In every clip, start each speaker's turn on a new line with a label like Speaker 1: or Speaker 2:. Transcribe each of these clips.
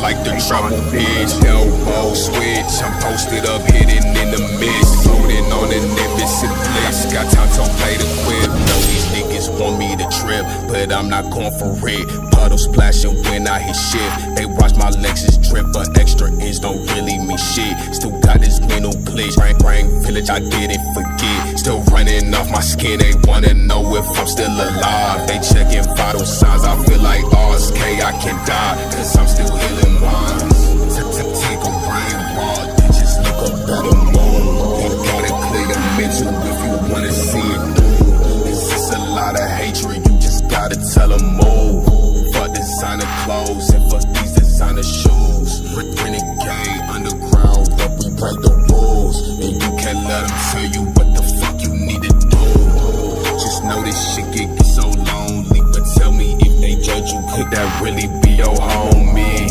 Speaker 1: like the trouble pitch. Elbow switch, I'm posted up, hitting in the mist. Floating on an nimbus and bliss. Got time to play the quip. Know these niggas want me to trip, but I'm not going for it. Puddle splashing when I hit shit. They watch my Lexus drip, but extra ends don't really mean shit. Still got this mental glitch. Brain, brain village, I didn't forget. Still running off my skin, they wanna know if I'm still alive. They checking vital signs, I feel like RSK, I can die, cause I'm still clothes and fuck these designer shoes. Renegade underground, but we break the rules. And you can't let them tell you what the fuck you need to do. Just know this shit get, get so lonely. But tell me if they judge you, could that really be your homie?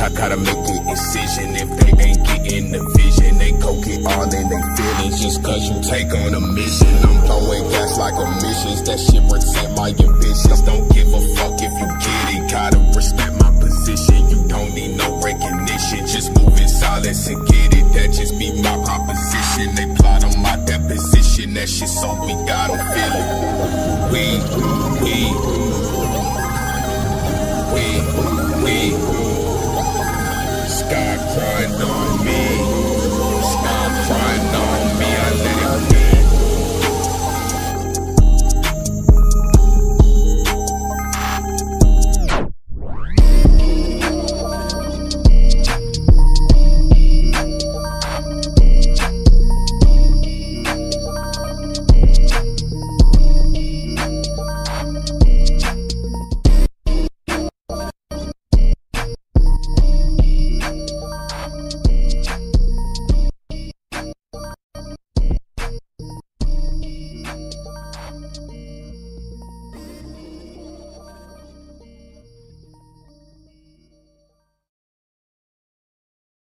Speaker 1: I gotta make an incision if they ain't getting the vision. They go get all in their feelings just cause you take on a mission. I'm blowing gas like emissions. That shit protect my ambitions. Don't give a don't need no recognition. Just move in silence and get it. That just be my proposition. They plot on my deposition. That shit so we got 'em feeling. We, we,